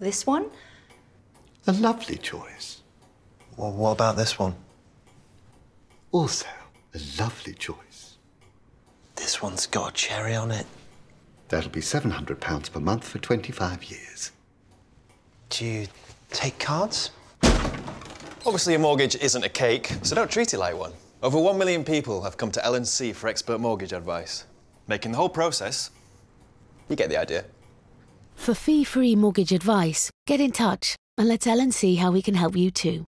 This one? A lovely choice. Well, what about this one? Also, a lovely choice. This one's got a cherry on it. That'll be £700 per month for 25 years. Do you take cards? Obviously, a mortgage isn't a cake, so don't treat it like one. Over one million people have come to L&C for expert mortgage advice. Making the whole process, you get the idea. For fee-free mortgage advice, get in touch and let's L&C how we can help you too.